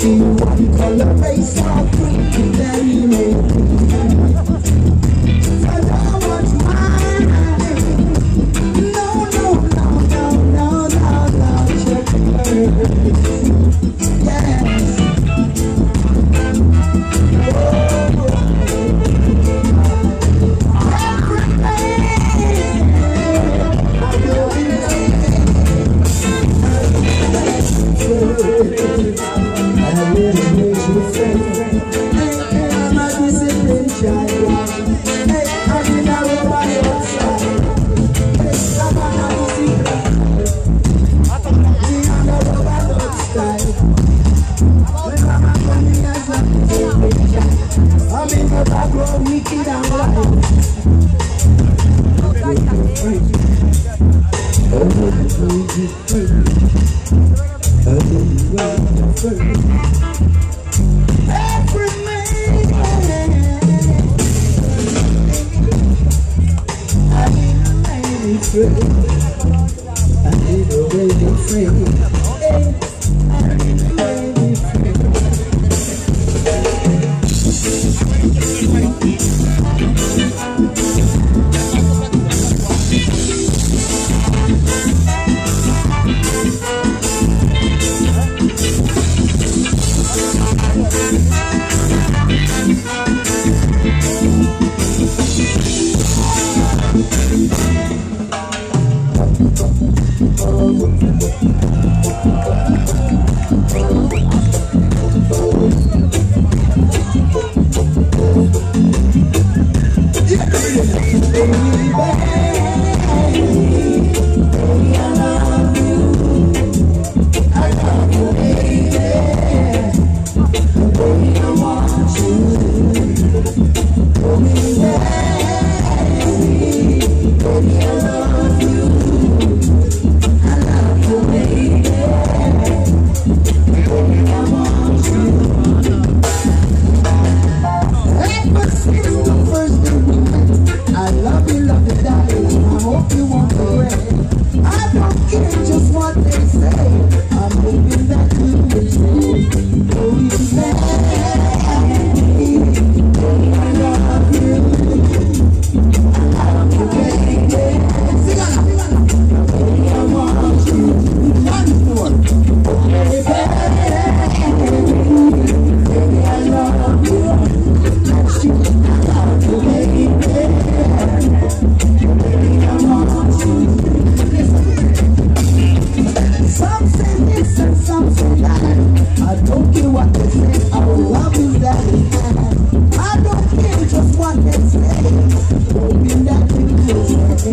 drinking, what you call the face, I'll down. I grow wicked and wild. I need a lady friend. I need a. Thank First, first, first.